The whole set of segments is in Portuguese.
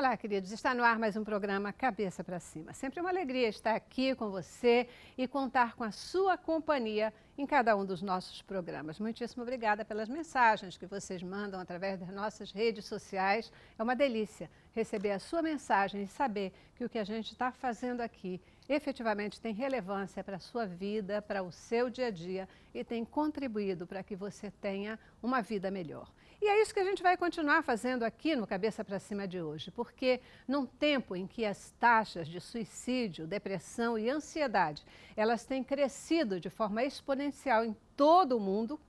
Olá, queridos. Está no ar mais um programa Cabeça para Cima. Sempre uma alegria estar aqui com você e contar com a sua companhia em cada um dos nossos programas. Muitíssimo obrigada pelas mensagens que vocês mandam através das nossas redes sociais. É uma delícia receber a sua mensagem e saber que o que a gente está fazendo aqui efetivamente tem relevância para a sua vida, para o seu dia a dia e tem contribuído para que você tenha uma vida melhor. E é isso que a gente vai continuar fazendo aqui no Cabeça para Cima de hoje, porque num tempo em que as taxas de suicídio, depressão e ansiedade, elas têm crescido de forma exponencial em todo o mundo,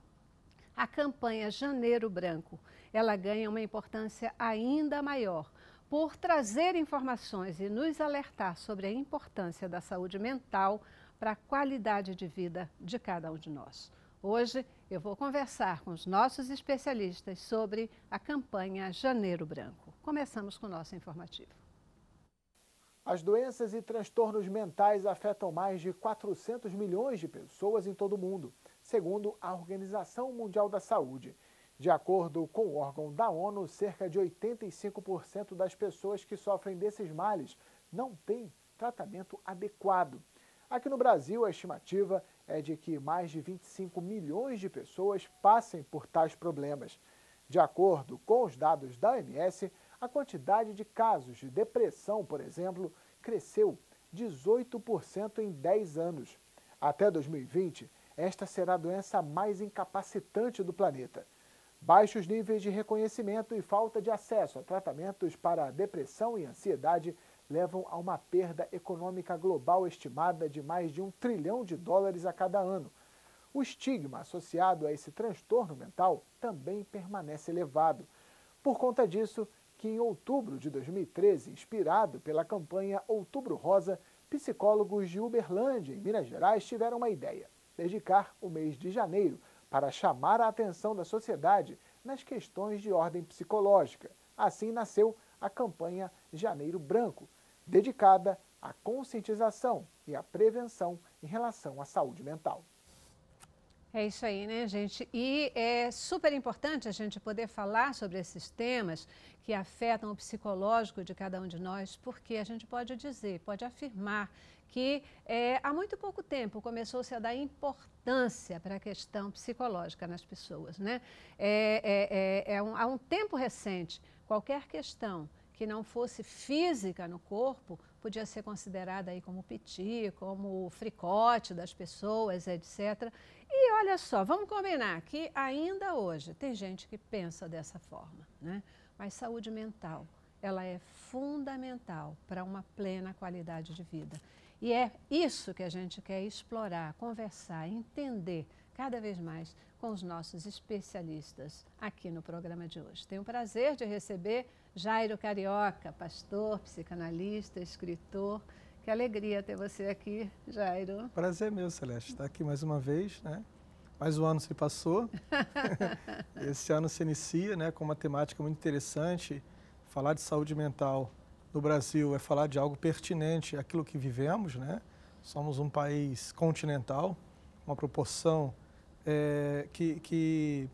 a campanha Janeiro Branco, ela ganha uma importância ainda maior por trazer informações e nos alertar sobre a importância da saúde mental para a qualidade de vida de cada um de nós. Hoje eu vou conversar com os nossos especialistas sobre a campanha Janeiro Branco. Começamos com o nosso informativo. As doenças e transtornos mentais afetam mais de 400 milhões de pessoas em todo o mundo, segundo a Organização Mundial da Saúde. De acordo com o órgão da ONU, cerca de 85% das pessoas que sofrem desses males não têm tratamento adequado. Aqui no Brasil, a estimativa é de que mais de 25 milhões de pessoas passem por tais problemas. De acordo com os dados da OMS, a quantidade de casos de depressão, por exemplo, cresceu 18% em 10 anos. Até 2020, esta será a doença mais incapacitante do planeta. Baixos níveis de reconhecimento e falta de acesso a tratamentos para depressão e ansiedade levam a uma perda econômica global estimada de mais de um trilhão de dólares a cada ano. O estigma associado a esse transtorno mental também permanece elevado. Por conta disso, que em outubro de 2013, inspirado pela campanha Outubro Rosa, psicólogos de Uberlândia, em Minas Gerais, tiveram uma ideia: dedicar o mês de janeiro para chamar a atenção da sociedade nas questões de ordem psicológica. Assim nasceu a campanha Janeiro Branco, dedicada à conscientização e à prevenção em relação à saúde mental. É isso aí, né, gente? E é super importante a gente poder falar sobre esses temas que afetam o psicológico de cada um de nós, porque a gente pode dizer, pode afirmar que é, há muito pouco tempo começou-se a dar importância para a questão psicológica nas pessoas, né? É, é, é, é um, há um tempo recente, qualquer questão que não fosse física no corpo, podia ser considerada aí como piti, como fricote das pessoas, etc. E olha só, vamos combinar que ainda hoje tem gente que pensa dessa forma, né? Mas saúde mental, ela é fundamental para uma plena qualidade de vida. E é isso que a gente quer explorar, conversar, entender cada vez mais com os nossos especialistas aqui no programa de hoje. Tenho o prazer de receber Jairo Carioca, pastor, psicanalista, escritor. Que alegria ter você aqui, Jairo. Prazer meu, Celeste, estar aqui mais uma vez, né? Mais um ano se passou. Esse ano se inicia, né, com uma temática muito interessante. Falar de saúde mental no Brasil é falar de algo pertinente àquilo que vivemos, né? Somos um país continental, uma proporção é, que, que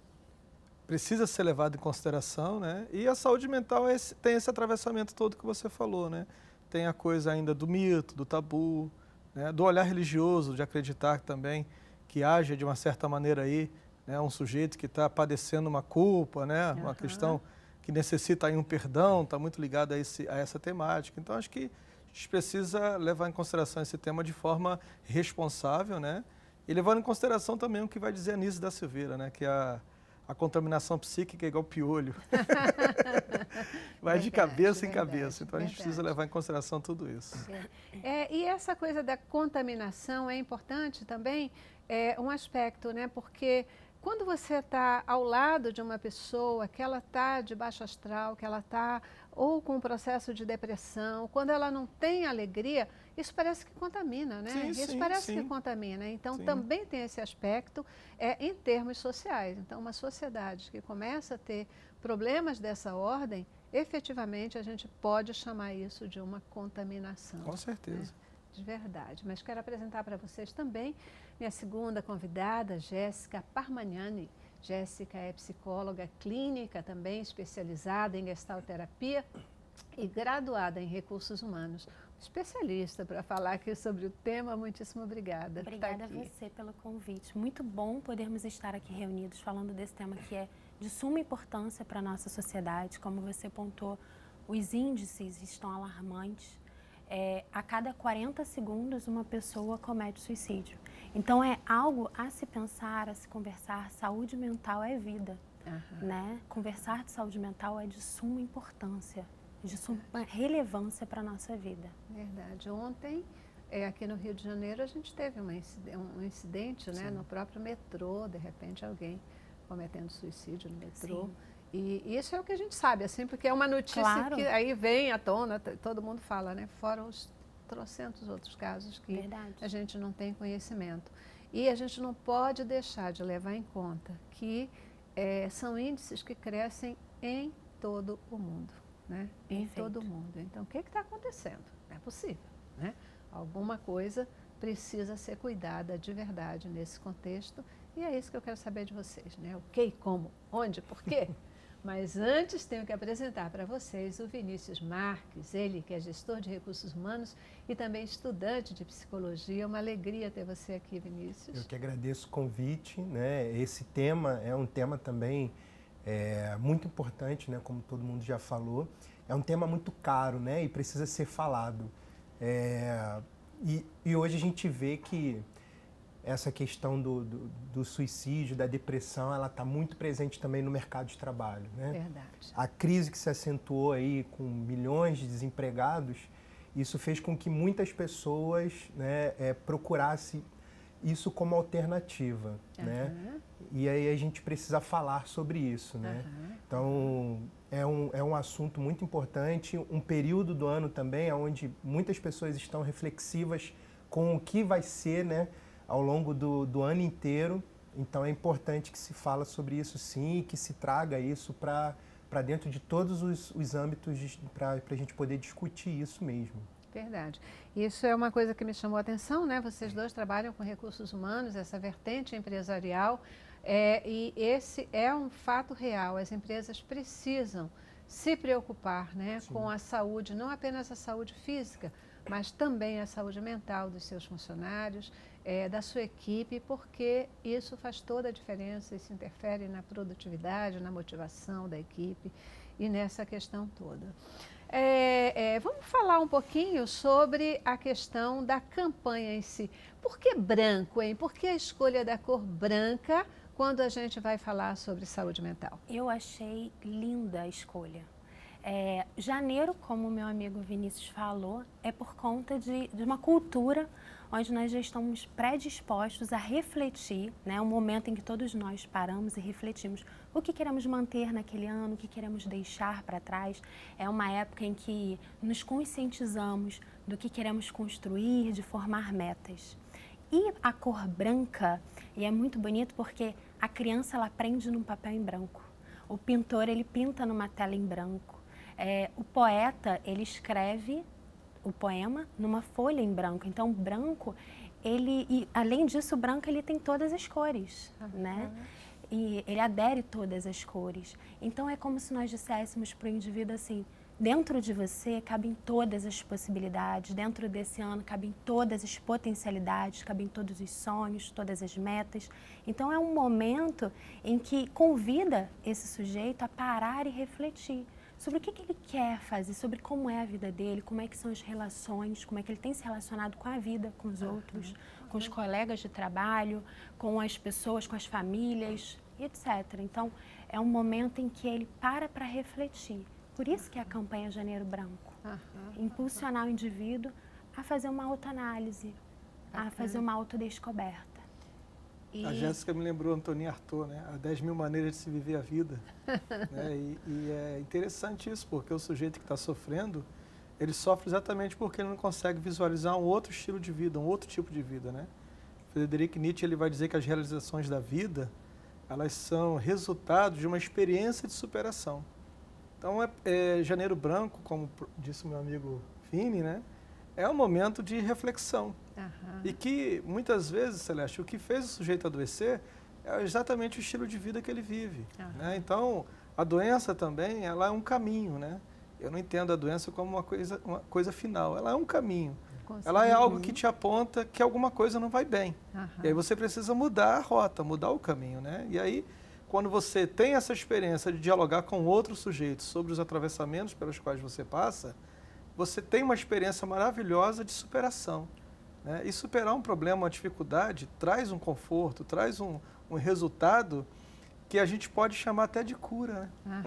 precisa ser levado em consideração, né? E a saúde mental é esse, tem esse atravessamento todo que você falou, né? Tem a coisa ainda do mito, do tabu, né? do olhar religioso, de acreditar também que haja de uma certa maneira aí né? um sujeito que está padecendo uma culpa, né? Uma questão que necessita aí um perdão, está muito ligado a, esse, a essa temática. Então acho que a gente precisa levar em consideração esse tema de forma responsável, né? E levando em consideração também o que vai dizer a Nise da Silveira, né? Que a a contaminação psíquica é igual piolho. Vai verdade, de cabeça verdade, em cabeça. Então a gente precisa levar em consideração tudo isso. É. É, e essa coisa da contaminação é importante também, é um aspecto, né? Porque quando você está ao lado de uma pessoa que ela está de baixo astral, que ela está ou com um processo de depressão, quando ela não tem alegria, isso parece que contamina, né? Sim, isso sim, parece sim. que contamina. Então também tem esse aspecto é, em termos sociais. Então uma sociedade que começa a ter problemas dessa ordem, efetivamente a gente pode chamar isso de uma contaminação. Com certeza. Né? De verdade. Mas quero apresentar para vocês também minha segunda convidada, Jéssica Parmagnani. Jéssica é psicóloga clínica também, especializada em gestalterapia e graduada em recursos humanos. Especialista para falar aqui sobre o tema. Muitíssimo obrigada. Obrigada a você pelo convite. Muito bom podermos estar aqui reunidos falando desse tema que é de suma importância para a nossa sociedade. Como você pontuou, os índices estão alarmantes. É, a cada 40 segundos, uma pessoa comete suicídio. Então, é algo a se pensar, a se conversar. Saúde mental é vida. Uhum. Né? Conversar de saúde mental é de suma importância, de suma relevância para a nossa vida. Verdade. Ontem, é, aqui no Rio de Janeiro, a gente teve incidente, um incidente né, no próprio metrô, de repente alguém cometendo suicídio no metrô. Sim. E isso é o que a gente sabe, assim, porque é uma notícia claro. que aí vem à tona, todo mundo fala, né? Fora os trocentos outros casos que Verdade. a gente não tem conhecimento. E a gente não pode deixar de levar em conta que é, são índices que crescem em todo o mundo, né? Em todo o mundo. Então, o que está acontecendo? Não é possível, né? Alguma coisa precisa ser cuidada de verdade nesse contexto e é isso que eu quero saber de vocês, né? O que, como, onde, por quê? Mas antes tenho que apresentar para vocês o Vinícius Marques, ele que é gestor de recursos humanos e também estudante de psicologia. Uma alegria ter você aqui, Vinícius. Eu que agradeço o convite. Né? Esse tema é um tema também é, muito importante, né? como todo mundo já falou. É um tema muito caro né? e precisa ser falado. É, e, e hoje a gente vê que essa questão do, do, do, suicídio, da depressão, ela está muito presente também no mercado de trabalho. Né? Verdade. A crise que se acentuou aí com milhões de desempregados, isso fez com que muitas pessoas né, é, procurassem isso como alternativa. Uhum. Né? E aí a gente precisa falar sobre isso. Né? Uhum. Então, é um, é um assunto muito importante, um período do ano também onde muitas pessoas estão reflexivas com o que vai ser, né? Ao longo do, do ano inteiro. Então é importante que se fala sobre isso sim e que se traga isso para dentro de todos os, os âmbitos para a gente poder discutir isso mesmo. Verdade. Isso é uma coisa que me chamou a atenção, né? Vocês dois trabalham com recursos humanos, essa vertente empresarial, é, e esse é um fato real. As empresas precisam se preocupar né, com a saúde, não apenas a saúde física, mas também a saúde mental dos seus funcionários, é, da sua equipe, porque isso faz toda a diferença, isso interfere na produtividade, na motivação da equipe e nessa questão toda. É, é, vamos falar um pouquinho sobre a questão da campanha em si. Por que branco, hein? Por que a escolha da cor branca quando a gente vai falar sobre saúde mental? Eu achei linda a escolha. É, janeiro, como meu amigo Vinícius falou, é por conta de, de uma cultura onde nós já estamos predispostos a refletir, né, um momento em que todos nós paramos e refletimos o que queremos manter naquele ano, o que queremos deixar para trás. É uma época em que nos conscientizamos do que queremos construir, de formar metas. E a cor branca, e é muito bonito porque a criança ela aprende num papel em branco. O pintor ele pinta numa tela em branco. É, o poeta ele escreve o poema numa folha em branco. Então, branco, ele, e, além disso, o branco ele tem todas as cores, uhum. né? E ele adere todas as cores. Então, é como se nós disséssemos para o indivíduo assim: dentro de você cabem todas as possibilidades, dentro desse ano cabem todas as potencialidades, cabem todos os sonhos, todas as metas. Então, é um momento em que convida esse sujeito a parar e refletir sobre o que, que, ele quer fazer, sobre como é a vida dele, como é que são as relações, como é que ele tem se relacionado com a vida, com os outros, com os colegas de trabalho, com as pessoas, com as famílias, etc. Então, é um momento em que ele para para refletir. Por isso que é a campanha Janeiro Branco. Impulsionar o indivíduo a fazer uma autoanálise, a fazer uma autodescoberta. E... A Jéssica me lembrou Antoninho Arthur, né? Há 10 mil maneiras de se viver a vida. né? e, e, é interessante isso, porque o sujeito que está sofrendo, ele sofre exatamente porque ele não consegue visualizar um outro estilo de vida, um outro tipo de vida, né? Friedrich Nietzsche ele vai dizer que as realizações da vida, elas são resultado de uma experiência de superação. Então, é, é Janeiro Branco, como disse meu amigo Fini, né? É um momento de reflexão. Uhum. E que, muitas vezes, Celeste, o que fez o sujeito adoecer é exatamente o estilo de vida que ele vive. Né? Então, a doença também ela é um caminho, né? Eu não entendo a doença como uma coisa, uma coisa final. Ela é um caminho. Ela é algo que te aponta que alguma coisa não vai bem. Uhum. E aí você precisa mudar a rota, mudar o caminho, né? E aí, quando você tem essa experiência de dialogar com outros sujeitos sobre os atravessamentos pelos quais você passa, você tem uma experiência maravilhosa de superação. Né? E superar um problema, uma dificuldade, traz um conforto, traz um, um resultado que a gente pode chamar até de cura. Né?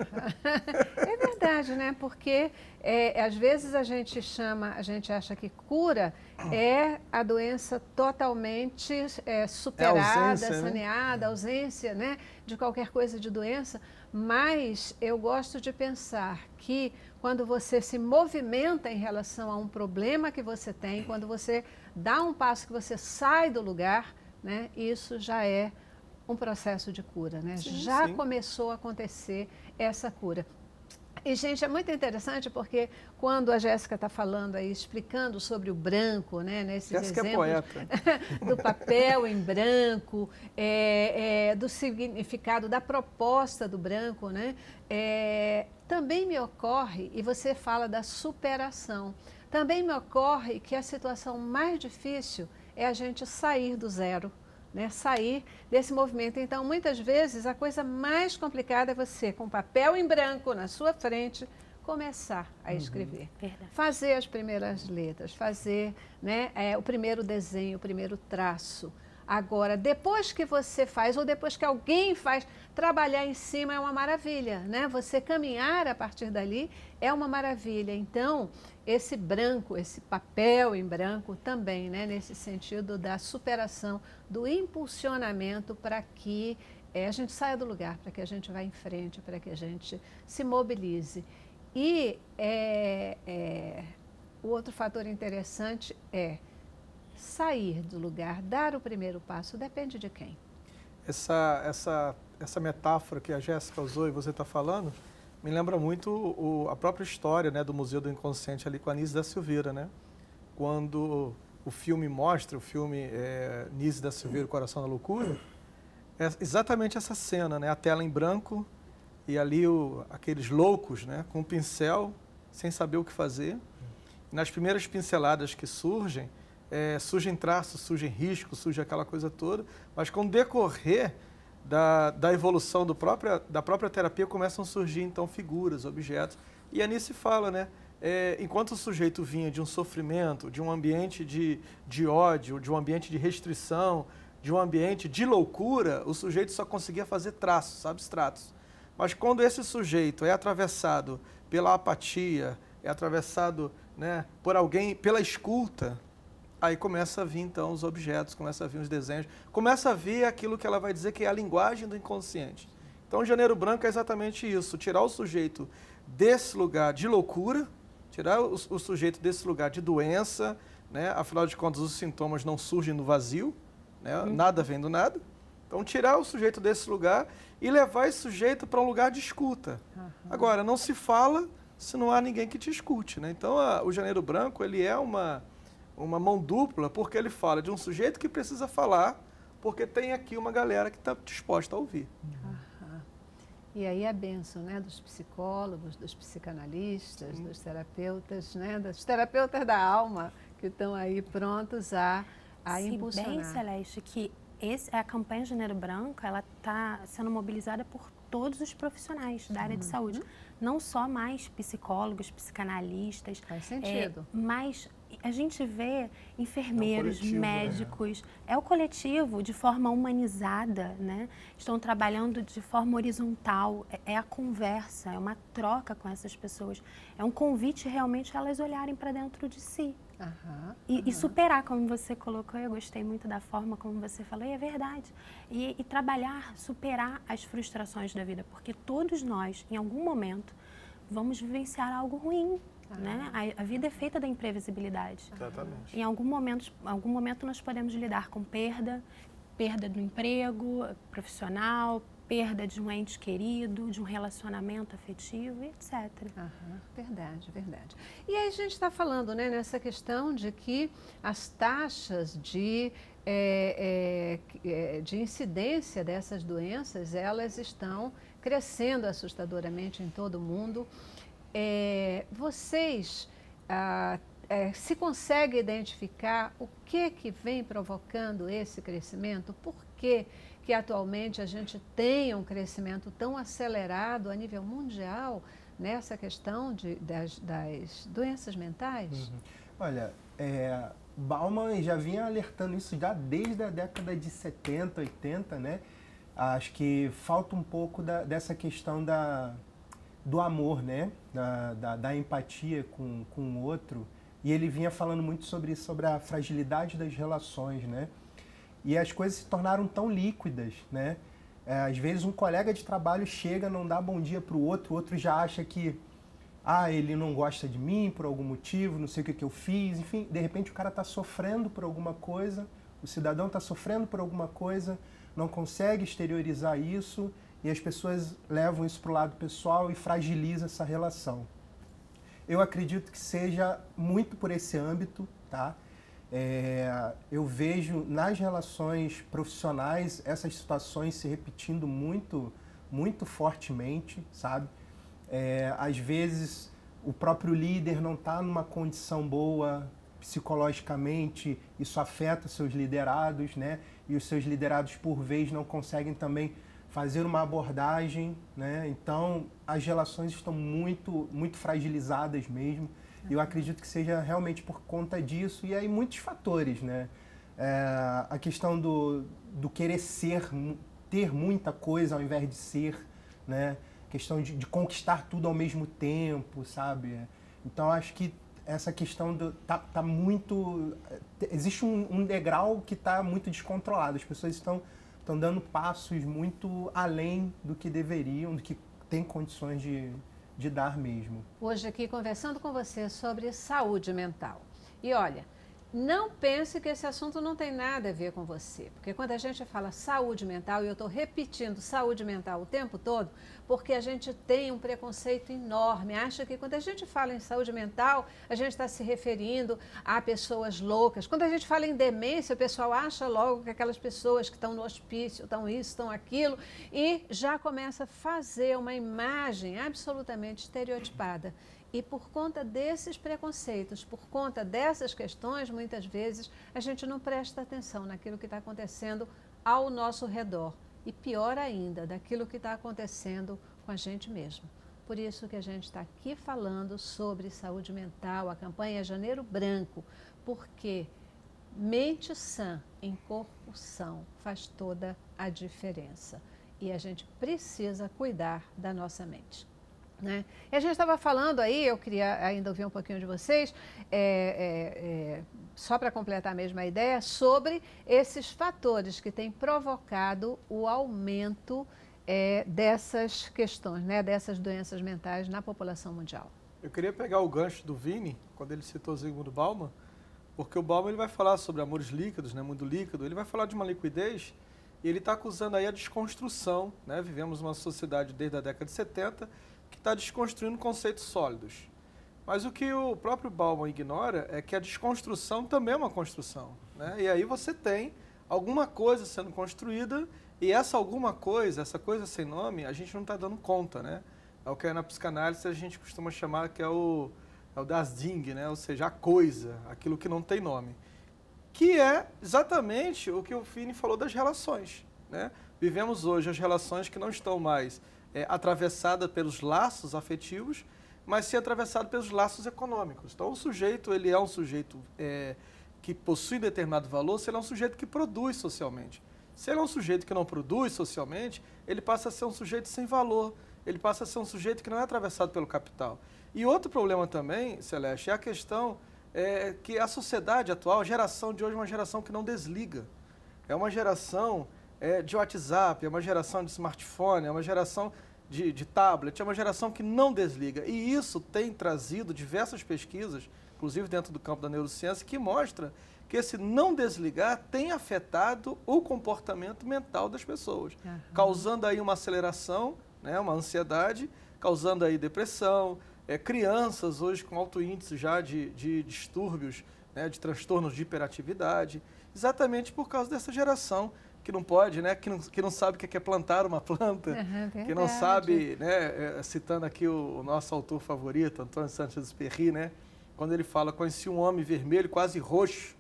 é verdade, né? Porque é, às vezes a gente chama, a gente acha que cura é a doença totalmente é, superada, é ausência, né? saneada, né? ausência né? de qualquer coisa de doença. Mas eu gosto de pensar que quando você se movimenta em relação a um problema que você tem, quando você dá um passo que você sai do lugar, né? Isso já é um processo de cura, né? Sim, Já sim. começou a acontecer essa cura. E, gente, é muito interessante porque quando a Jéssica está falando aí, explicando sobre o branco, né, nesses Jéssica é exemplos é do papel em branco, é, é, do significado, da proposta do branco, né, é, também me ocorre, e você fala da superação, também me ocorre que a situação mais difícil é a gente sair do zero né, sair desse movimento. Então, muitas vezes, a coisa mais complicada é você, com papel em branco na sua frente, começar a uhum. escrever. Uhum, fazer as primeiras letras, fazer né, é, o primeiro desenho, o primeiro traço. Agora, depois que você faz, ou depois que alguém faz, trabalhar em cima é uma maravilha, né? Você caminhar a partir dali é uma maravilha. Então, esse branco, esse papel em branco também, né? Nesse sentido da superação, do impulsionamento para que é, a gente saia do lugar, para que a gente vá em frente, para que a gente se mobilize. E é, é, o outro fator interessante é sair do lugar, dar o primeiro passo, depende de quem. Essa, essa, essa metáfora que a Jéssica usou e você está falando, me lembra muito o, a própria história né, do Museu do Inconsciente ali com a Nise da Silveira, né? Quando o filme mostra, o filme é, Nise da Silveira, o Coração da Loucura, é exatamente essa cena, né? A tela em branco e ali o, aqueles loucos, né? Com um pincel, sem saber o que fazer. nas primeiras pinceladas que surgem, é, surgem traços, surgem riscos, surge aquela coisa toda, mas com o decorrer da, da evolução do própria, da própria terapia começam a surgir então figuras, objetos. E a Nice fala, né? É, enquanto o sujeito vinha de um sofrimento, de um ambiente de, de ódio, de um ambiente de restrição, de um ambiente de loucura, o sujeito só conseguia fazer traços abstratos. Mas quando esse sujeito é atravessado pela apatia, é atravessado né, por alguém, pela escuta, aí começa a vir então os objetos, começa a vir os desenhos, começa a vir aquilo que ela vai dizer que é a linguagem do inconsciente. Então, Janeiro Branco é exatamente isso: tirar o sujeito desse lugar de loucura, tirar o, o sujeito desse lugar de doença, né? afinal de contas, os sintomas não surgem no vazio, né? Uhum. nada vem do nada. Então, tirar o sujeito desse lugar e levar esse sujeito para um lugar de escuta. Uhum. Agora, não se fala se não há ninguém que te escute. Né? Então, a, o Janeiro Branco ele é uma uma mão dupla, porque ele fala de um sujeito que precisa falar, porque tem aqui uma galera que está disposta a ouvir. E aí a benção né, dos psicólogos, dos psicanalistas, Sim. dos terapeutas, né, dos terapeutas da alma, que estão aí prontos a, a Se impulsionar. bem, Celeste, que esse, a campanha Janeiro Branco ela está sendo mobilizada por todos os profissionais da área uhum. de saúde, não só mais psicólogos, psicanalistas. Faz sentido. É, mas a gente vê enfermeiros, é um né? médicos, né? é o coletivo de forma humanizada, né? Estão trabalhando de forma horizontal, é, é a conversa, é uma troca com essas pessoas, é um convite realmente a elas olharem para dentro de si. Uhum, e, uhum. e, superar, como você colocou, eu gostei muito da forma como você falou, e é verdade. E, e trabalhar, superar as frustrações da vida, porque todos nós, em algum momento, vamos vivenciar algo ruim né? A, a, vida é feita da imprevisibilidade. Exatamente. Em algum momento, algum momento nós podemos lidar com perda, perda do emprego profissional, perda de um ente querido, de um relacionamento afetivo, etc. Uhum, verdade, verdade. E aí a gente está falando né, nessa questão de que as taxas de, é, é, de incidência dessas doenças, elas estão crescendo assustadoramente em todo o mundo. É, vocês ah, é, se conseguem identificar o que que vem provocando esse crescimento? Por que, que atualmente a gente tem um crescimento tão acelerado a nível mundial nessa questão de, das, das doenças mentais? Uhum. Olha, é, Bauman já vinha alertando isso já desde a década de 70, 80, né? Acho que falta um pouco da, dessa questão da, do amor, né? Da, da, da empatia com, com o outro. E ele vinha falando muito sobre isso, sobre a fragilidade das relações, né? E as coisas se tornaram tão líquidas, né? É, às vezes um colega de trabalho chega, não dá bom dia para o outro, o outro já acha que ah, ele não gosta de mim por algum motivo, não sei o que, que eu fiz, enfim, de repente o cara está sofrendo por alguma coisa, o cidadão está sofrendo por alguma coisa, não consegue exteriorizar isso e as pessoas levam isso para o lado pessoal e fragiliza essa relação. Eu acredito que seja muito por esse âmbito, tá? É, eu vejo nas relações profissionais essas situações se repetindo muito, muito fortemente, sabe? É, às vezes o próprio líder não está numa condição boa psicologicamente, isso afeta seus liderados, né? E os seus liderados por vez não conseguem também fazer uma abordagem, né? Então as relações estão muito muito fragilizadas mesmo. E eu acredito que seja realmente por conta disso e aí muitos fatores, né? É, a questão do, do querer ser, ter muita coisa ao invés de ser, né? Questão de, de conquistar tudo ao mesmo tempo, sabe? Então acho que essa questão do, tá, tá muito existe um, um degrau que está muito descontrolado. As pessoas estão estão dando passos muito além do que deveriam, do que tem condições de, de dar mesmo. Hoje aqui conversando com você sobre saúde mental. E olha, não pense que esse assunto não tem nada a ver com você, porque quando a gente fala saúde mental, e eu estou repetindo saúde mental o tempo todo, porque a gente tem um preconceito enorme. Acha que quando a gente fala em saúde mental, a gente está se referindo a pessoas loucas. Quando a gente fala em demência, o pessoal acha logo que aquelas pessoas que estão no hospício, estão isso, estão aquilo, e já começa a fazer uma imagem absolutamente estereotipada. E por conta desses preconceitos, por conta dessas questões, muitas vezes a gente não presta atenção naquilo que está acontecendo ao nosso redor. E pior ainda, daquilo que está acontecendo com a gente mesmo. Por isso que a gente está aqui falando sobre saúde mental, a campanha Janeiro Branco, porque mente sã em corpo são faz toda a diferença. E a gente precisa cuidar da nossa mente. Né? E a gente estava falando aí, eu queria ainda ouvir um pouquinho de vocês, é, é, é, só para completar a mesma ideia, sobre esses fatores que têm provocado o aumento é, dessas questões, né, dessas doenças mentais na população mundial. Eu queria pegar o gancho do Vini, quando ele citou Zygmunt Bauman, porque o Bauman ele vai falar sobre amores líquidos, né, mundo líquido, ele vai falar de uma liquidez e ele está acusando aí a desconstrução. Né? Vivemos uma sociedade desde a década de 70 que está desconstruindo conceitos sólidos. Mas o que o próprio Bauman ignora é que a desconstrução também é uma construção. Né? E aí você tem alguma coisa sendo construída e essa alguma coisa, essa coisa sem nome, a gente não está dando conta. Né? É o que na psicanálise a gente costuma chamar que é o, é o das Ding, né? ou seja, a coisa, aquilo que não tem nome. Que é exatamente o que o Fini falou das relações. Né? Vivemos hoje as relações que não estão mais é, atravessada pelos laços afetivos, mas sim atravessada pelos laços econômicos. Então, o sujeito ele é um sujeito é, que possui determinado valor se ele é um sujeito que produz socialmente. Se ele é um sujeito que não produz socialmente, ele passa a ser um sujeito sem valor, ele passa a ser um sujeito que não é atravessado pelo capital. E outro problema também, Celeste, é a questão é, que a sociedade atual, a geração de hoje é uma geração que não desliga. É uma geração é, de WhatsApp, é uma geração de smartphone, é uma geração de, de tablet, é uma geração que não desliga. E isso tem trazido diversas pesquisas, inclusive dentro do campo da neurociência, que mostra que esse não desligar tem afetado o comportamento mental das pessoas, uhum. causando aí uma aceleração, né, uma ansiedade, causando aí depressão, é, crianças hoje com alto índice já de, de distúrbios, né, de transtornos de hiperatividade, exatamente por causa dessa geração que não pode, né? Que não, que não sabe o que é plantar uma planta, uhum, que não sabe, né? É, citando aqui o, o, nosso autor favorito, Antônio Santos Perry, né? Quando ele fala, conheci um homem vermelho, quase roxo,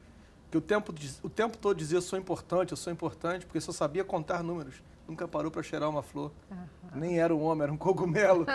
que o tempo, o tempo todo dizia, eu sou importante, eu sou importante, porque só sabia contar números nunca parou para cheirar uma flor. Uhum. Nem era um homem, era um cogumelo.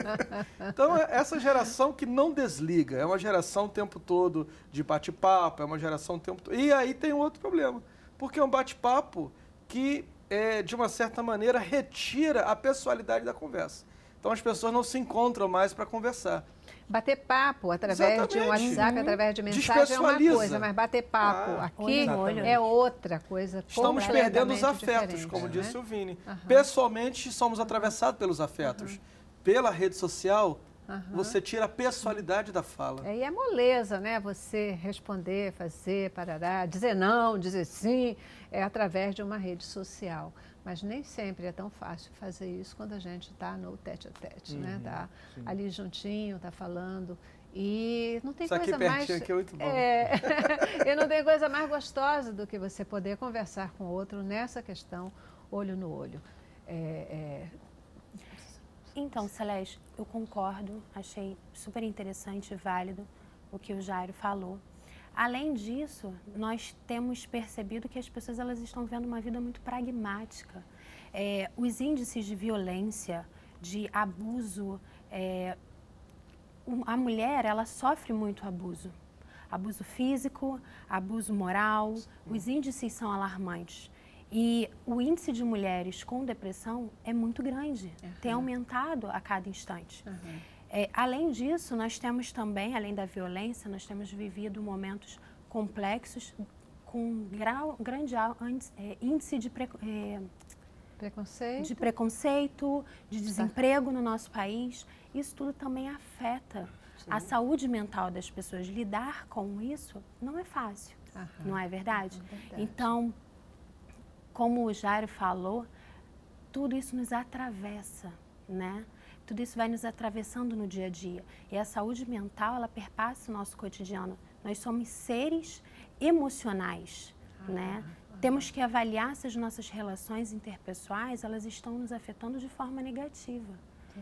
então, é essa geração que não desliga, é uma geração o tempo todo de bate-papo, é uma geração o tempo todo. E aí tem um outro problema, porque é um bate-papo que, é, de uma certa maneira, retira a pessoalidade da conversa. Então, as pessoas não se encontram mais para conversar bater papo através Exatamente. de um WhatsApp, uhum. através de mensagem é uma coisa, mas bater papo ah, aqui é outra coisa. Estamos perdendo os afetos, como né? disse o Vini. Uhum. Pessoalmente, somos atravessados pelos afetos. Uhum. Pela rede social, Uhum. Você tira a pessoalidade da fala. É, e é moleza, né? Você responder, fazer, parará, dizer não, dizer sim, é através de uma rede social. Mas nem sempre é tão fácil fazer isso quando a gente está no tete a tete, né? uhum, né? Está ali juntinho, está falando. E não tem Isso coisa mais. Aqui é muito bom. É, e não tem coisa mais gostosa do que você poder conversar com o outro nessa questão, olho no olho. É, é... Então, Celeste, eu concordo, achei super interessante e válido o que o Jairo falou. Além disso, nós temos percebido que as pessoas elas estão vendo uma vida muito pragmática. É, os índices de violência, de abuso, é, a mulher ela sofre muito abuso, abuso físico, abuso moral. Os índices são alarmantes. E o índice de mulheres com depressão é muito grande, uhum. tem aumentado a cada instante. Uhum. É, além disso, nós temos também, além da violência, nós temos vivido momentos complexos com grau, grande é, índice de, pre, é, preconceito. de preconceito, de desemprego no nosso país. Isso tudo também afeta Sim. a saúde mental das pessoas. Lidar com isso não é fácil, Aham. não é verdade? é verdade? Então, como o Jairo falou, tudo isso nos atravessa, né? Tudo isso vai nos atravessando no dia a dia. E a saúde mental, ela perpassa o nosso cotidiano. Nós somos seres emocionais, ah, né? Ah, Temos que avaliar se as nossas relações interpessoais, elas estão nos afetando de forma negativa.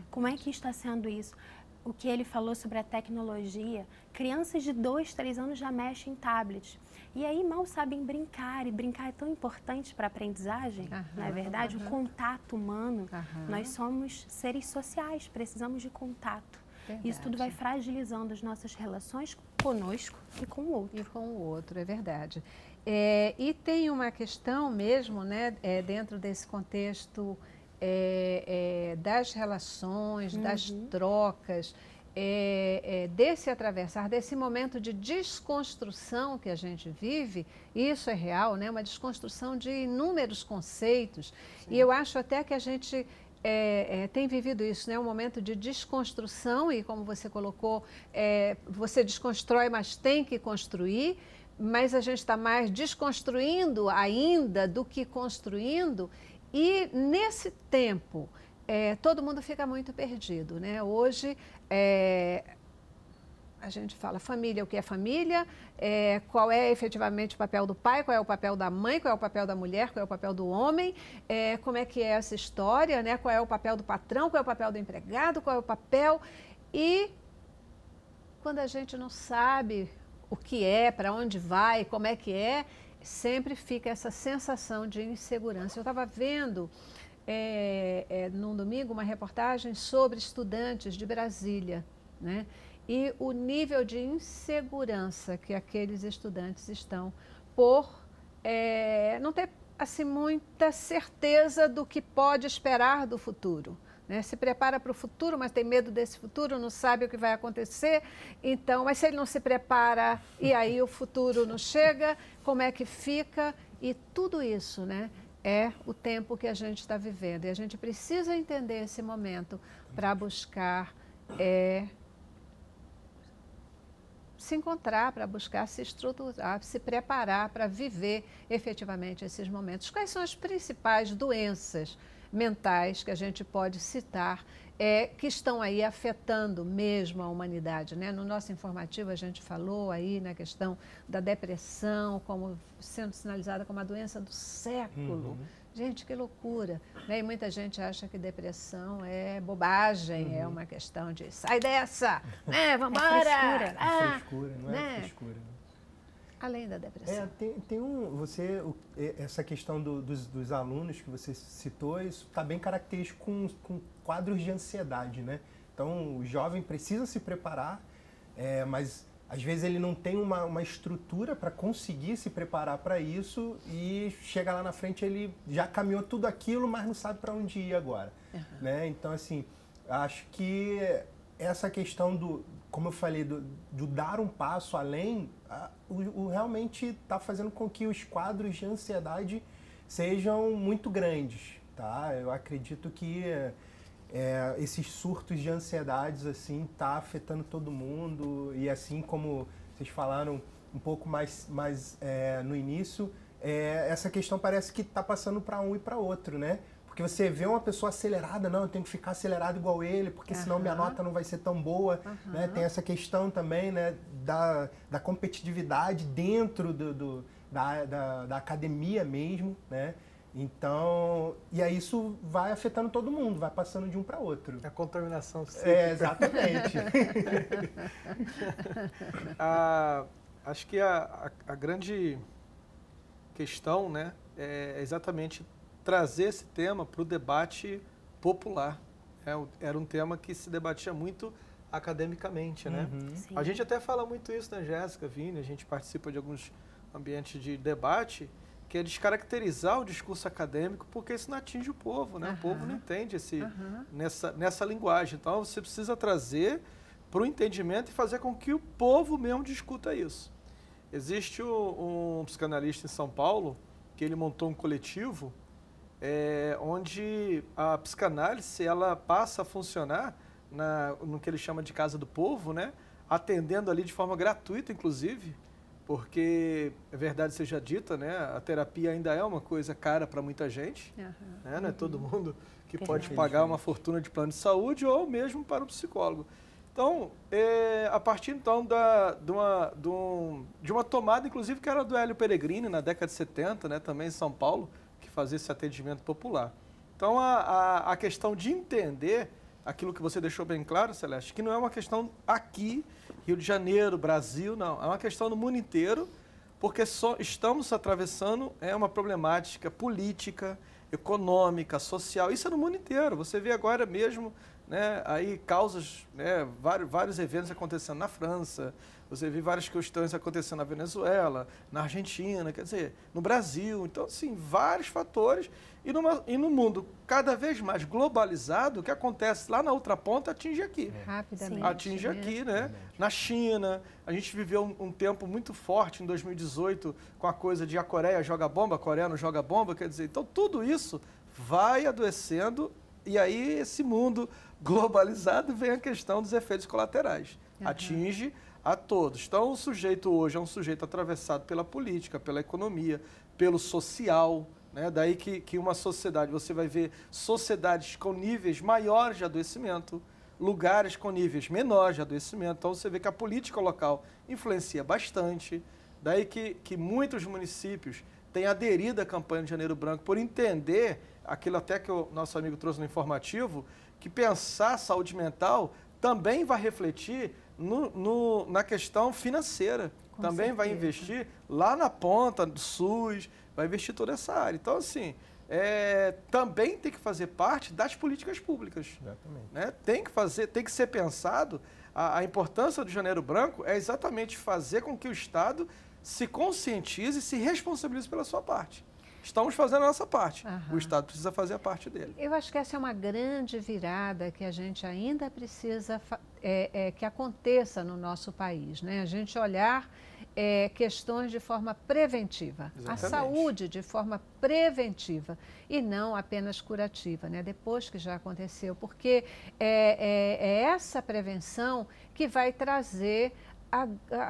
Como é que está sendo isso? O que ele falou sobre a tecnologia. Crianças de 2, 3 anos já mexem em tablets. E aí mal sabem brincar, e brincar é tão importante para a aprendizagem, uhum, não é verdade? Uhum. O contato humano. Uhum. Nós somos seres sociais, precisamos de contato. Verdade. Isso tudo vai fragilizando as nossas relações conosco e com o outro. E com o outro, é verdade. É, e tem uma questão mesmo, né, é, dentro desse contexto é, é das relações, das uhum. trocas, é, é, desse atravessar, desse momento de desconstrução que a gente vive, isso é real, né? uma desconstrução de inúmeros conceitos. Sim. E eu acho até que a gente é, é, tem vivido isso, né? um momento de desconstrução, e como você colocou, é, você desconstrói, mas tem que construir, mas a gente está mais desconstruindo ainda do que construindo. E nesse tempo, é, todo mundo fica muito perdido. Né? Hoje, é, a gente fala família, o que é família, é, qual é efetivamente o papel do pai, qual é o papel da mãe, qual é o papel da mulher, qual é o papel do homem, é, como é que é essa história, né? qual é o papel do patrão, qual é o papel do empregado, qual é o papel. E quando a gente não sabe o que é, para onde vai, como é que é, sempre fica essa sensação de insegurança. Eu estava vendo é, é, num domingo uma reportagem sobre estudantes de Brasília, né? E o nível de insegurança que aqueles estudantes estão por é, não ter assim muita certeza do que pode esperar do futuro. Né? Se prepara para o futuro, mas tem medo desse futuro, não sabe o que vai acontecer. Então, mas se ele não se prepara e aí o futuro não chega, como é que fica? E tudo isso, né? é o tempo que a gente está vivendo. E a gente precisa entender esse momento para buscar é, se encontrar, para buscar se estruturar, se preparar para viver efetivamente esses momentos. Quais são as principais doenças mentais que a gente pode citar é, que estão aí afetando mesmo a humanidade. Né? No nosso informativo a gente falou aí na questão da depressão como sendo sinalizada como a doença do século. Uhum. Gente, que loucura. Né? E muita gente acha que depressão é bobagem, é uhum. é uma questão de sai dessa, né? Vamos É frescura. Ah, é frescura, não é né? frescura. Né? Além da depressão. É, tem, tem um. Você, essa questão do, dos, dos, alunos que você citou, isso está bem característico com, com quadros de ansiedade, né? Então, o jovem precisa se preparar, é, mas às vezes ele não tem uma, uma estrutura para conseguir se preparar para isso e chega lá na frente ele já caminhou tudo aquilo, mas não sabe para onde ir agora, uhum. né? Então, assim, acho que essa questão do, como eu falei, do, do dar um passo além, a, o, o, realmente está fazendo com que os quadros de ansiedade sejam muito grandes, tá? Eu acredito que é, esses surtos de ansiedades assim tá afetando todo mundo e assim como vocês falaram um pouco mais, mais é, no início, é, essa questão parece que está passando para um e para outro, né? Porque você vê uma pessoa acelerada, não, eu tenho que ficar acelerado igual ele, porque uhum. senão minha nota não vai ser tão boa. Uhum. Né? Tem essa questão também né, da, da competitividade dentro do, do da, da, da, academia mesmo, né? Então, e aí isso vai afetando todo mundo, vai passando de um para outro. A contaminação psíquica. É, exatamente. a, acho que a, a, a grande questão né, é exatamente trazer esse tema para o debate popular. É, era um tema que se debatia muito academicamente, né? Uhum. A gente até fala muito isso, né, Jéssica, Vini? A gente participa de alguns ambientes de debate que é descaracterizar o discurso acadêmico porque isso não atinge o povo, né? Uhum. O povo não entende esse, uhum. nessa, nessa linguagem. Então, você precisa trazer para o entendimento e fazer com que o povo mesmo discuta isso. Existe um, um psicanalista em São Paulo que ele montou um coletivo é, onde a psicanálise ela passa a funcionar na, no que ele chama de casa do povo, né? atendendo ali de forma gratuita, inclusive, porque é verdade seja dita, né? a terapia ainda é uma coisa cara para muita gente, uhum. né? não é todo uhum. mundo que pode pagar uma fortuna de plano de saúde ou mesmo para um psicólogo. Então, é, a partir então da, de, uma, de, um, de uma tomada, inclusive, que era do Hélio Peregrini, na década de 70, né, também em São Paulo, fazer esse atendimento popular. Então, a, a, a, questão de entender aquilo que você deixou bem claro, Celeste, que não é uma questão aqui, Rio de Janeiro, Brasil, não. É uma questão no mundo inteiro, porque só estamos atravessando é uma problemática política, econômica, social. Isso é no mundo inteiro. Você vê agora mesmo né, aí causas, né, vários, vários eventos acontecendo na França, você vê várias questões acontecendo na Venezuela, na Argentina, quer dizer, no Brasil. Então, assim, vários fatores. E, numa, e no mundo cada vez mais globalizado, o que acontece lá na outra ponta atinge aqui. É. Rapidamente. Atinge né? aqui, né? Na China. A gente viveu um, um, tempo muito forte em 2018 com a coisa de a Coreia joga bomba, a Coreia não joga bomba. Quer dizer, então tudo isso vai adoecendo e aí esse mundo globalizado vem a questão dos efeitos colaterais. Uhum. Atinge a todos. Então, o sujeito hoje é um sujeito atravessado pela política, pela economia, pelo social. Né? Daí que, que uma sociedade, você vai ver sociedades com níveis maiores de adoecimento, lugares com níveis menores de adoecimento. Então, você vê que a política local influencia bastante. Daí que, que muitos municípios têm aderido à campanha de Janeiro Branco por entender aquilo até que o nosso amigo trouxe no informativo, que pensar saúde mental também vai refletir no, no, na questão financeira. Com também certeza. vai investir lá na ponta do SUS, vai investir toda essa área. Então, assim, é, também tem que fazer parte das políticas públicas. Exatamente. Né? Tem que fazer, tem que ser pensado. A, a, importância do Janeiro Branco é exatamente fazer com que o Estado se conscientize e se responsabilize pela sua parte estamos fazendo a nossa parte. Uhum. O Estado precisa fazer a parte dele. Eu acho que essa é uma grande virada que a gente ainda precisa é, é, que aconteça no nosso país. Né? A gente olhar é, questões de forma preventiva, Exatamente. a saúde de forma preventiva e não apenas curativa, né? depois que já aconteceu, porque é, é, é essa prevenção que vai trazer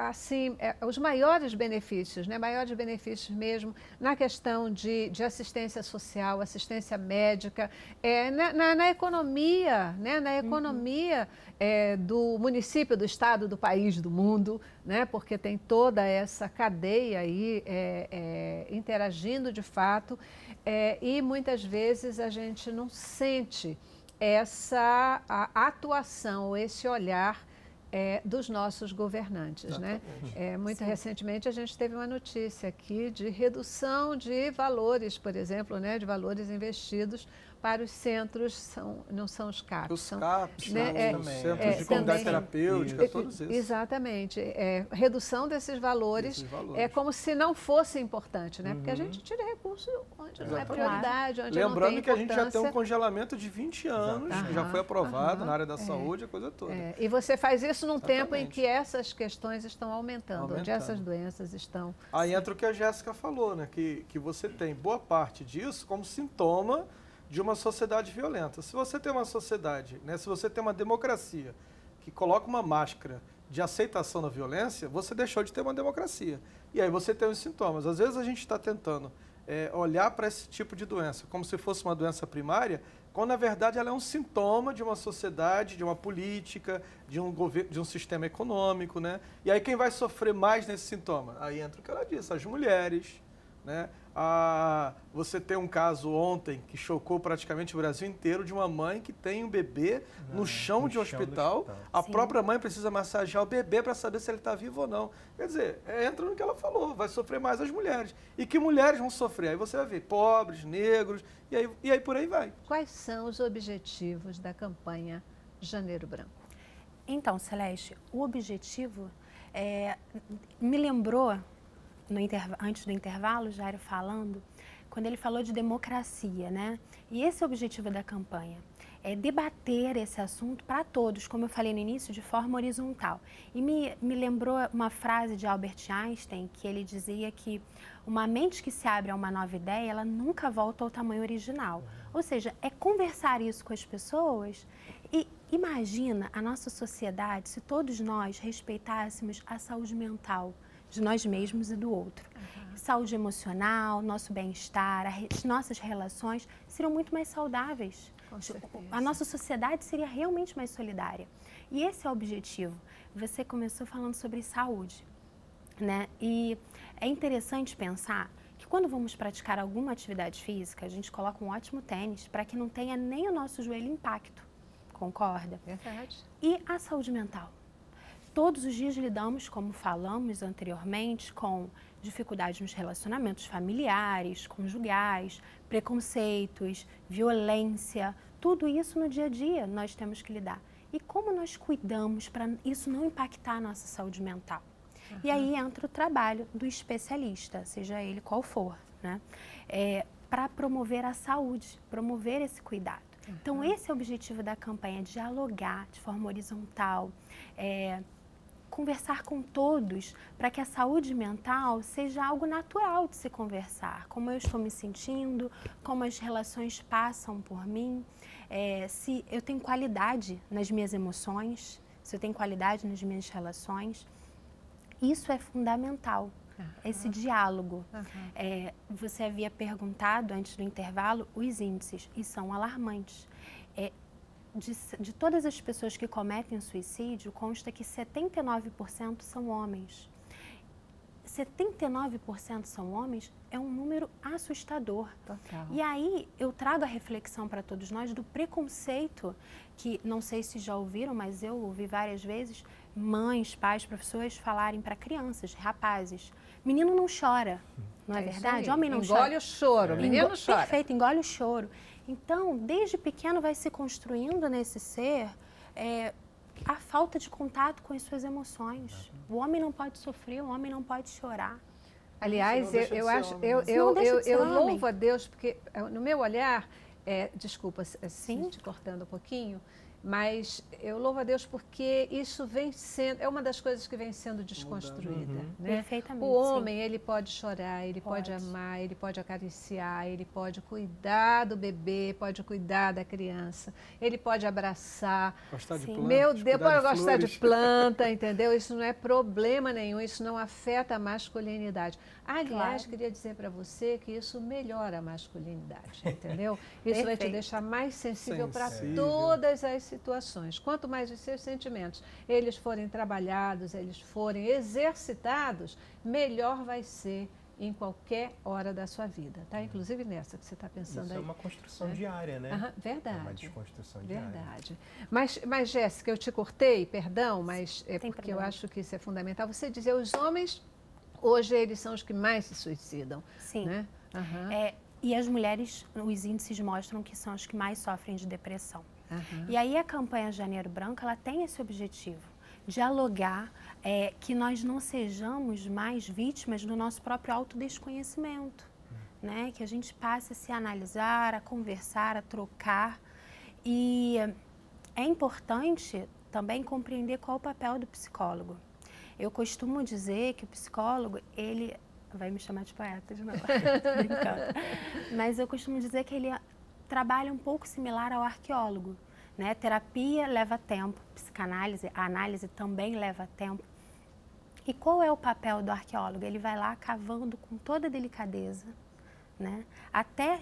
assim, é, os maiores benefícios, né, maiores benefícios mesmo na questão de, de assistência social, assistência médica, é, na, na, na economia, né, na economia uhum. é, do município, do estado, do país, do mundo, né, porque tem toda essa cadeia aí é, é interagindo de fato é, e muitas vezes a gente não sente essa atuação, esse olhar é, dos nossos governantes. Né? É, muito Sim. recentemente a gente teve uma notícia aqui de redução de valores, por exemplo, né, de valores investidos para os centros, são, não são os CAPs. Os são, CAPs, né, é, os centros é, de comunidade terapêutica, todos esses. Exatamente. É, redução desses valores, desses valores, é como se não fosse importante, né? Uhum. Porque a uhum. gente tira recurso onde Exatamente. não é prioridade, onde Lembrando não tem que a gente já tem um congelamento de 20 anos, que já foi aprovado na área da é. saúde, a coisa toda. É. E você faz isso num Exatamente. tempo em que essas questões estão aumentando, aumentando, onde essas doenças estão... Aí entra o que a Jéssica falou, né? Que, que você tem boa parte disso como sintoma de uma sociedade violenta. Se você tem uma sociedade, né, se você tem uma democracia que coloca uma máscara de aceitação da violência, você deixou de ter uma democracia. E aí você tem os sintomas. Às vezes a gente está tentando é, olhar para esse tipo de doença como se fosse uma doença primária, quando na verdade ela é um sintoma de uma sociedade, de uma política, de um, governo, de um sistema econômico. Né? E aí quem vai sofrer mais nesse sintoma? Aí entra o que ela disse, as mulheres, né? Ah, você tem um caso ontem que chocou praticamente o Brasil inteiro de uma mãe que tem um bebê ah, no chão no de um chão hospital. hospital. A Sim. própria mãe precisa massagear o bebê para saber se ele está vivo ou não. Quer dizer, é, entra no que ela falou, vai sofrer mais as mulheres. E que mulheres vão sofrer? Aí você vai ver pobres, negros, e aí, e aí por aí vai. Quais são os objetivos da campanha Janeiro Branco? Então, Celeste, o objetivo é, me lembrou antes do intervalo, Jairo falando, quando ele falou de democracia, né? E esse é o objetivo da campanha, é debater esse assunto para todos, como eu falei no início, de forma horizontal. E me, me lembrou uma frase de Albert Einstein, que ele dizia que uma mente que se abre a uma nova ideia, ela nunca volta ao tamanho original. Ou seja, é conversar isso com as pessoas e imagina a nossa sociedade se todos nós respeitássemos a saúde mental, de nós mesmos e do outro. Uhum. Saúde emocional, nosso bem-estar, as nossas relações seriam muito mais saudáveis. A nossa sociedade seria realmente mais solidária. E esse é o objetivo. Você começou falando sobre saúde, né? E é interessante pensar que quando vamos praticar alguma atividade física, a gente coloca um ótimo tênis para que não tenha nem o nosso joelho impacto. Concorda? Verdade. E a saúde mental? Todos os dias lidamos, como falamos anteriormente, com dificuldades nos relacionamentos familiares, conjugais, preconceitos, violência, tudo isso no dia a dia nós temos que lidar. E como nós cuidamos para isso não impactar a nossa saúde mental? Uhum. E aí entra o trabalho do especialista, seja ele qual for, né? É, para promover a saúde, promover esse cuidado. Então, uhum. Então, esse é o objetivo da campanha, dialogar de forma horizontal, é, conversar com todos para que a saúde mental seja algo natural de se conversar. Como eu estou me sentindo, como as relações passam por mim, é, se eu tenho qualidade nas minhas emoções, se eu tenho qualidade nas minhas relações. Isso é fundamental, uhum. esse diálogo. Uhum. É, você havia perguntado antes do intervalo os índices, e são alarmantes. É, de, de todas as pessoas que cometem suicídio, consta que 79% são homens. 79% são homens é um número assustador. Total. E aí eu trago a reflexão para todos nós do preconceito que não sei se já ouviram, mas eu ouvi várias vezes mães, pais, professores falarem para crianças, rapazes, menino não chora, não é, é verdade? Homem não engole chora. Engole o choro, menino Engo chora. Perfeito, engole o choro. Então, desde pequeno vai se construindo nesse ser é, a falta de contato com as suas emoções. O homem não pode sofrer, o homem não pode chorar. Aliás, eu, eu acho, eu, eu, eu, eu louvo a Deus porque no meu olhar, é, desculpa, assim, te cortando um pouquinho, Mas eu louvo a Deus porque isso vem sendo, é uma das coisas que vem sendo desconstruída. Uhum. Né? Perfeitamente. O homem, sim. ele pode chorar, ele pode. pode. amar, ele pode acariciar, ele pode cuidar do bebê, pode cuidar da criança, ele pode abraçar. Gostar de planta. Meu Deus, pode de gostar flores. de planta, entendeu? Isso não é problema nenhum, isso não afeta a masculinidade. Aliás, claro. queria dizer para você que isso melhora a masculinidade, entendeu? Isso vai te deixar mais sensível, sensível. para todas as situações. Quanto mais os seus sentimentos eles forem trabalhados, eles forem exercitados, melhor vai ser em qualquer hora da sua vida, tá? Inclusive nessa que você está pensando Isso aí. é uma construção é. diária, né? Aham, verdade. É uma desconstrução diária. Verdade. Mas, mas Jéssica, eu te cortei, perdão, mas é Tem porque problema. eu acho que isso é fundamental. Você dizer, os homens, hoje, eles são os que mais se suicidam. Sim. Né? Uhum. É, e as mulheres, os índices mostram que são as que mais sofrem de depressão. Uhum. E aí a campanha Janeiro Branco, ela tem esse objetivo, dialogar, é, que nós não sejamos mais vítimas do nosso próprio autodesconhecimento, uhum. né? Que a gente passe a se analisar, a conversar, a trocar. E é importante também compreender qual o papel do psicólogo. Eu costumo dizer que o psicólogo, ele vai me chamar de poeta de novo, brincando. Mas eu costumo dizer que ele trabalha um pouco similar ao arqueólogo. Né? Terapia leva tempo, psicanálise, a análise também leva tempo. E qual é o papel do arqueólogo? Ele vai lá cavando com toda delicadeza, né? até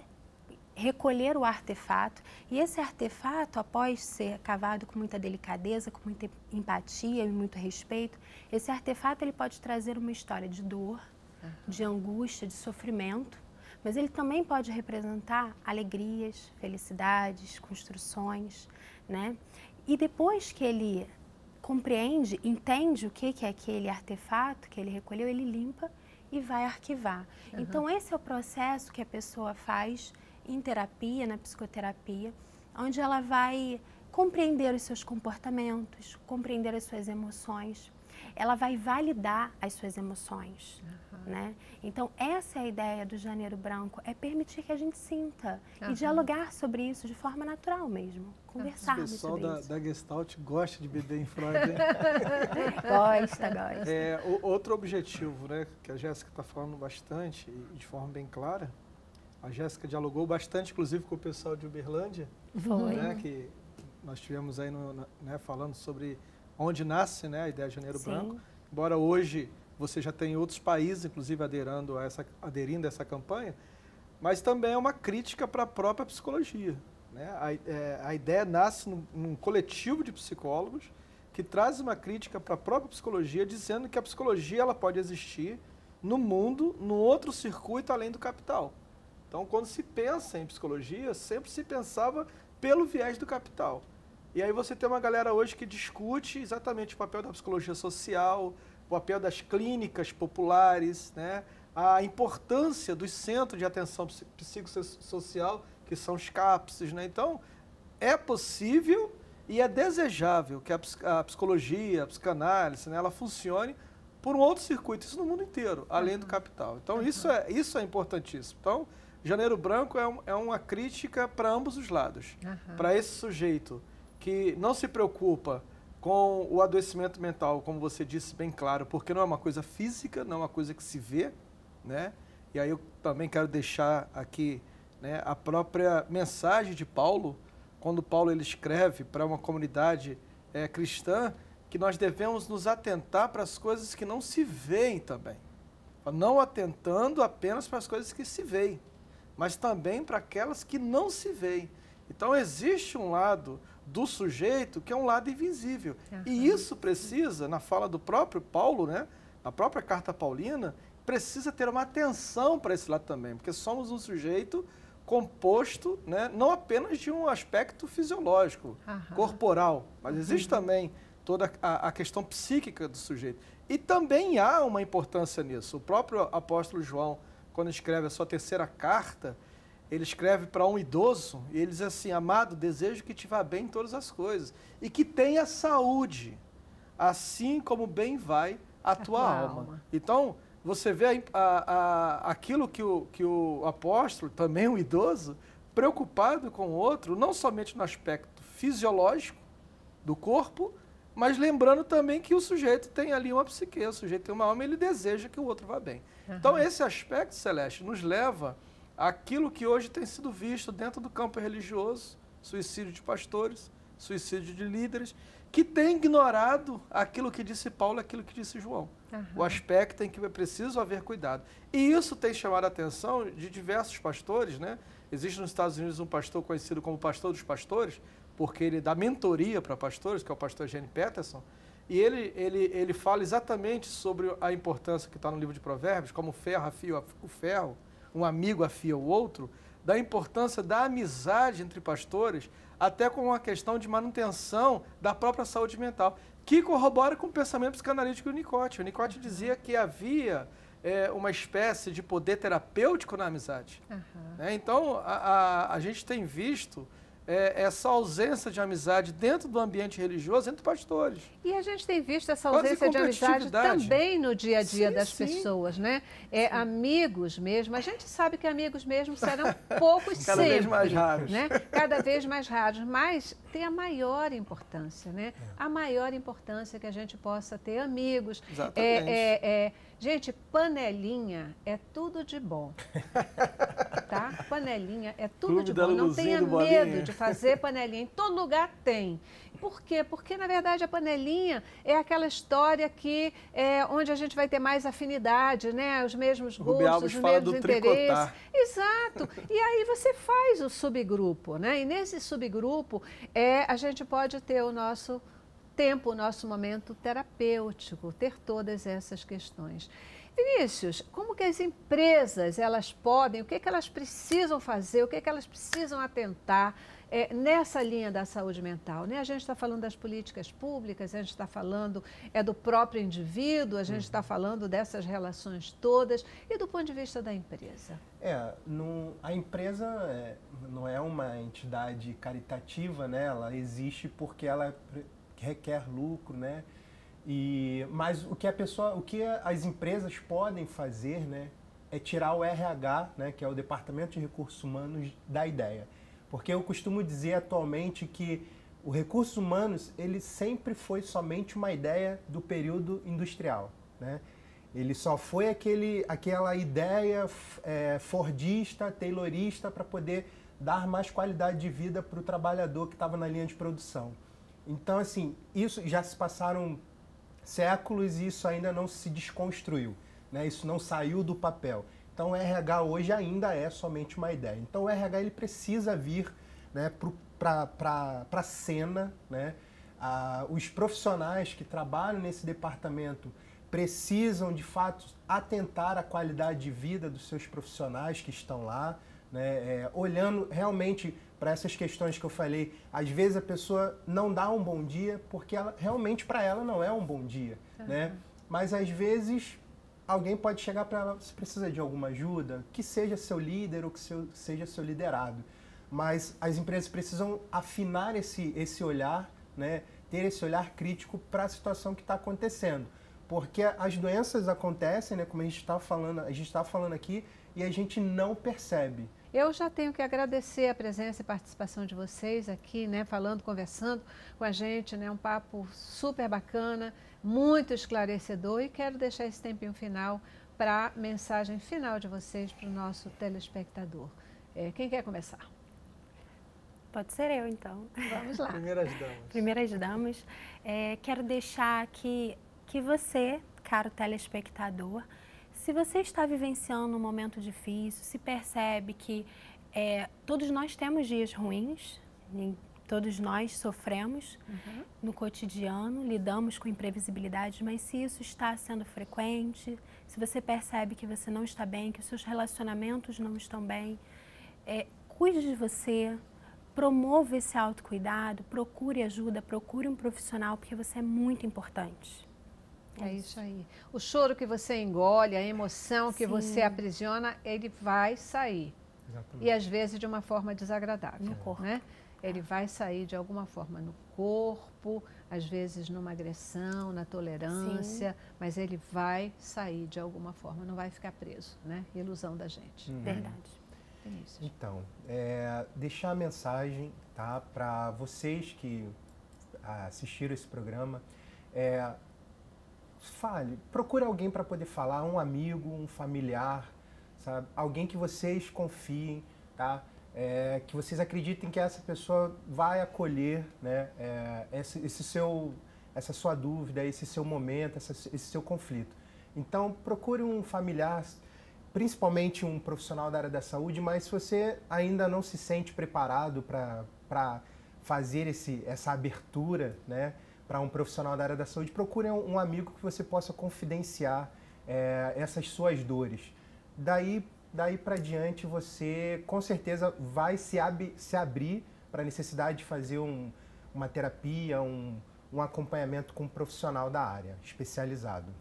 recolher o artefato. E esse artefato, após ser cavado com muita delicadeza, com muita empatia e muito respeito, esse artefato ele pode trazer uma história de dor, de angústia, de sofrimento, mas ele também pode representar alegrias, felicidades, construções, né? E depois que ele compreende, entende o que é aquele artefato que ele recolheu, ele limpa e vai arquivar. Uhum. Então esse é o processo que a pessoa faz em terapia, na psicoterapia, onde ela vai compreender os seus comportamentos, compreender as suas emoções, ela vai validar as suas emoções. Uhum. Né? Então, essa é a ideia do Janeiro Branco, é permitir que a gente sinta uhum. e dialogar sobre isso de forma natural mesmo, conversarmos sobre da, isso. O pessoal da Gestalt gosta de beber em Freud, hein? gosta, gosta. É, o, outro objetivo, né, que a Jéssica está falando bastante e de forma bem clara, a Jéssica dialogou bastante, inclusive, com o pessoal de Uberlândia, Foi. Né, que nós tivemos aí no, né, falando sobre onde nasce né, a ideia de Janeiro Sim. Branco. Embora hoje você já tenha outros países, inclusive, aderindo a essa, aderindo a essa campanha, mas também é uma crítica para a própria psicologia. Né? A, é, a ideia nasce num, num, coletivo de psicólogos que traz uma crítica para a própria psicologia, dizendo que a psicologia ela pode existir no mundo, num outro circuito além do capital. Então, quando se pensa em psicologia, sempre se pensava pelo viés do capital. E aí você tem uma galera hoje que discute exatamente o papel da psicologia social, o papel das clínicas populares, né? a importância dos centros de atenção psicossocial, que são os CAPS. Né? Então, é possível e é desejável que a, psicologia, a psicanálise, né, ela funcione por um outro circuito, isso no mundo inteiro, além uhum. do capital. Então, uhum. isso, é, isso é importantíssimo. Então, Janeiro Branco é, um, é uma crítica para ambos os lados. Uhum. Para esse sujeito que não se preocupa com o adoecimento mental, como você disse bem claro, porque não é uma coisa física, não é uma coisa que se vê, né? E aí eu também quero deixar aqui né, a própria mensagem de Paulo, quando Paulo ele escreve para uma comunidade é, cristã, que nós devemos nos atentar para as coisas que não se veem também. Não atentando apenas para as coisas que se veem, mas também para aquelas que não se veem. Então existe um lado do sujeito, que é um lado invisível. Uhum. E isso precisa, na fala do próprio Paulo, né, na própria carta paulina, precisa ter uma atenção para esse lado também, porque somos um sujeito composto né, não apenas de um aspecto fisiológico, uhum. corporal, mas uhum. existe também toda a, a, questão psíquica do sujeito. E também há uma importância nisso. O próprio apóstolo João, quando escreve a sua terceira carta, ele escreve para um idoso e ele diz assim: Amado, desejo que te vá bem em todas as coisas e que tenha saúde, assim como bem vai a, a tua, tua alma. alma. Então, você vê a, a, aquilo que o, que o apóstolo, também um idoso, preocupado com o outro, não somente no aspecto fisiológico, do corpo, mas lembrando também que o sujeito tem ali uma psique, o sujeito tem uma alma e ele deseja que o outro vá bem. Uhum. Então, esse aspecto, Celeste, nos leva àquilo que hoje tem sido visto dentro do campo religioso, suicídio de pastores, suicídio de líderes, que tem ignorado aquilo que disse Paulo, aquilo que disse João. Uhum. O aspecto em que é preciso haver cuidado. E isso tem chamado a atenção de diversos pastores, né? Existe nos Estados Unidos um pastor conhecido como pastor dos pastores, porque ele dá mentoria para pastores, que é o pastor Gene Peterson, e ele, ele, ele fala exatamente sobre a importância que está no livro de Provérbios, como o ferro afia o ferro, um amigo afia o outro, da importância da amizade entre pastores, até com uma questão de manutenção da própria saúde mental, que corrobora com o pensamento psicanalítico do Nicote. O Nicote dizia que havia é, uma espécie de poder terapêutico na amizade. Uhum. Então, a, a, a gente tem visto é, essa ausência de amizade dentro do ambiente religioso entre pastores. E a gente tem visto essa ausência de amizade também no dia a dia sim, das sim. pessoas, né? É, amigos mesmo. A gente sabe que amigos mesmo serão poucos Cada sempre. vez mais raros. Né? Cada vez mais raros. Mas tem a maior importância, né? É. A maior importância que a gente possa ter amigos. Exatamente. É, é, é Gente, panelinha é tudo de bom. Tá? Panelinha é tudo Clube de bom. Não tenha medo de fazer panelinha. Em todo lugar tem. Por quê? Porque, na verdade, a panelinha é aquela história que é, onde a gente vai ter mais afinidade, né? Os mesmos gostos, os mesmos interesses. Exato. E aí você faz o subgrupo, né? E nesse subgrupo é, a gente pode ter o nosso tempo, o nosso momento terapêutico, ter todas essas questões. Vinícius, como que as empresas elas podem, o que, que elas precisam fazer, o que, que elas precisam atentar é, nessa linha da saúde mental? Né? A gente está falando das políticas públicas, a gente está falando é, do próprio indivíduo, a gente está uhum. falando dessas relações todas e do ponto de vista da empresa. É, não, a empresa é, não é uma entidade caritativa, né? ela existe porque ela requer lucro, né? E, mas o que a pessoa, o que as empresas podem fazer, né, é tirar o RH, né, que é o Departamento de Recursos Humanos, da ideia. Porque eu costumo dizer atualmente que o recursos humanos ele sempre foi somente uma ideia do período industrial, né? Ele só foi aquele, aquela ideia é, fordista, taylorista para poder dar mais qualidade de vida para o trabalhador que estava na linha de produção. Então, assim, isso já se passaram séculos e isso ainda não se desconstruiu, né? Isso não saiu do papel. Então, o RH hoje ainda é somente uma ideia. Então, o RH ele precisa vir né, para a cena, né? Ah, os profissionais que trabalham nesse departamento precisam, de fato, atentar à qualidade de vida dos seus profissionais que estão lá, né? É, olhando realmente para essas questões que eu falei. Às vezes a pessoa não dá um bom dia porque ela, realmente para ela não é um bom dia, uhum. né? Mas às vezes alguém pode chegar para ela, você precisa de alguma ajuda, que seja seu líder ou que seu, seja seu liderado. Mas as empresas precisam afinar esse, esse olhar, né? ter esse olhar crítico para a situação que está acontecendo. Porque as doenças acontecem, né? como a gente está falando, a gente está falando aqui, e a gente não percebe. Eu já tenho que agradecer a presença e participação de vocês aqui, né, falando, conversando com a gente, né, um papo super bacana, muito esclarecedor e quero deixar esse tempinho final para a mensagem final de vocês para o nosso telespectador. É, quem quer começar? Pode ser eu, então. Vamos lá. Primeiras damas. Primeiras damas. É, quero deixar aqui que você, caro telespectador, se você está vivenciando um momento difícil, se percebe que é, todos nós temos dias ruins, todos nós sofremos uhum. no cotidiano, lidamos com imprevisibilidades, mas se isso está sendo frequente, se você percebe que você não está bem, que os seus relacionamentos não estão bem, é, cuide de você, promova esse autocuidado, procure ajuda, procure um profissional, porque você é muito importante. É isso aí. O choro que você engole, a emoção que Sim. você aprisiona, ele vai sair. Exatamente. E às vezes de uma forma desagradável. No corpo. Né? Ele vai sair de alguma forma no corpo, às vezes numa agressão, na tolerância, Sim. mas ele vai sair de alguma forma, não vai ficar preso, né? Ilusão da gente. Uhum. Verdade. Então, é, deixar a mensagem tá, para vocês que assistiram esse programa, é, fale, procure alguém para poder falar, um amigo, um familiar, sabe? Alguém que vocês confiem, tá? É, que vocês acreditem que essa pessoa vai acolher, né? É, esse, esse, seu, essa sua dúvida, esse seu momento, essa, esse seu conflito. Então, procure um familiar, principalmente um profissional da área da saúde, mas se você ainda não se sente preparado para fazer esse, essa abertura, né? Para um profissional da área da saúde, procure um amigo que você possa confidenciar é, essas suas dores. Daí, daí para diante, você com certeza vai se, ab se abrir para a necessidade de fazer um, uma terapia, um, um acompanhamento com um profissional da área, especializado.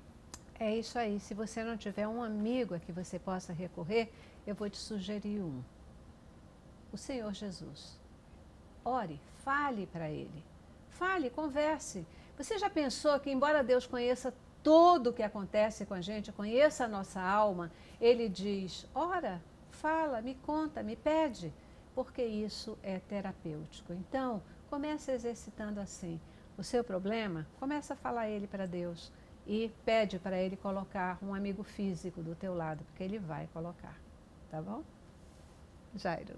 É isso aí. Se você não tiver um amigo a que você possa recorrer, eu vou te sugerir um. O Senhor Jesus. Ore, fale para Ele. Fale, converse. Você já pensou que, embora Deus conheça tudo o que acontece com a gente, conheça a nossa alma, Ele diz: ora, fala, me conta, me pede, porque isso é terapêutico. Então, comece exercitando assim. O seu problema, começa a falar ele para Deus e pede para ele colocar um amigo físico do teu lado, porque ele vai colocar. Tá bom? Jairo.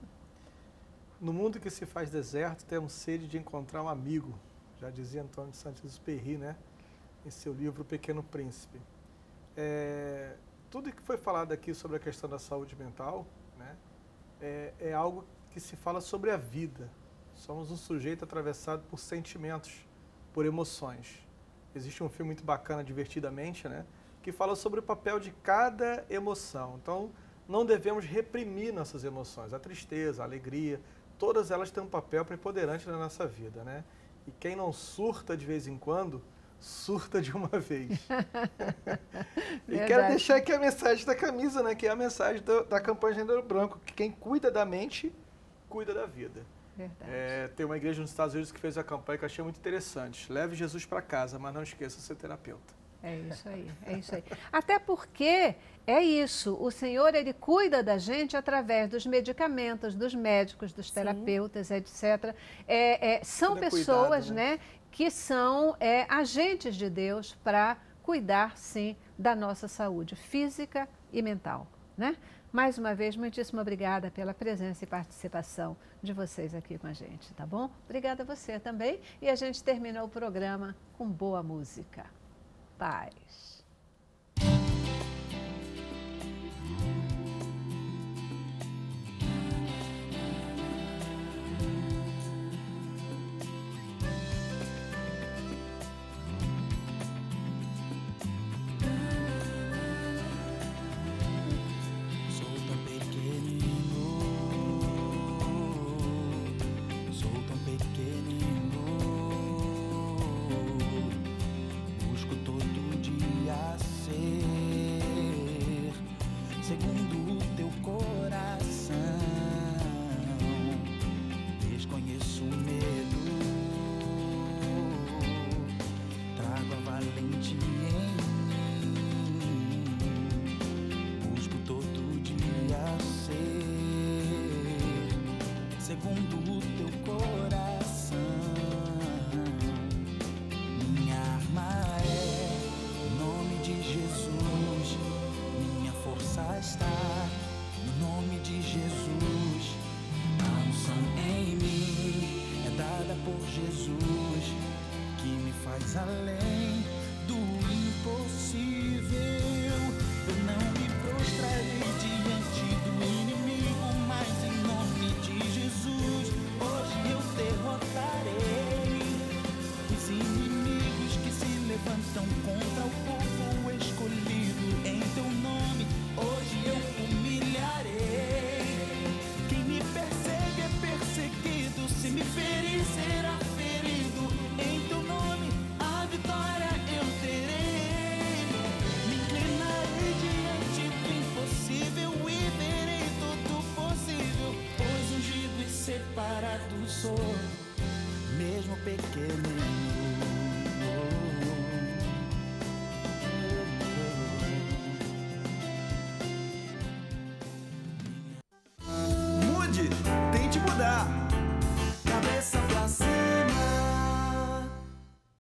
No mundo que se faz deserto, temos sede de encontrar um amigo já dizia Antônio de Santos-Exupéry, né, em seu livro O Pequeno Príncipe. É, tudo que foi falado aqui sobre a questão da saúde mental né, é, é algo que se fala sobre a vida. Somos um sujeito atravessado por sentimentos, por emoções. Existe um filme muito bacana, Divertidamente, né, que fala sobre o papel de cada emoção. Então, não devemos reprimir nossas emoções. A tristeza, a alegria, todas elas têm um papel preponderante na nossa vida, né? E quem não surta de vez em quando, surta de uma vez. e quero deixar aqui a mensagem da camisa, né? Que é a mensagem do, da campanha Gênero Branco, que quem cuida da mente, cuida da vida. É, tem uma igreja nos Estados Unidos que fez a campanha que eu achei muito interessante. Leve Jesus para casa, mas não esqueça de ser terapeuta. É isso aí, é isso aí. Até porque é isso, o Senhor ele cuida da gente através dos medicamentos, dos médicos, dos terapeutas, Sim. etc. É, é, são Tudo pessoas, cuidado, né? né? que são é, agentes de Deus para cuidar, sim, da nossa saúde física e mental, né? Mais uma vez, muitíssimo obrigada pela presença e participação de vocês aqui com a gente, tá bom? Obrigada a você também. E a gente terminou o programa com boa música thighs.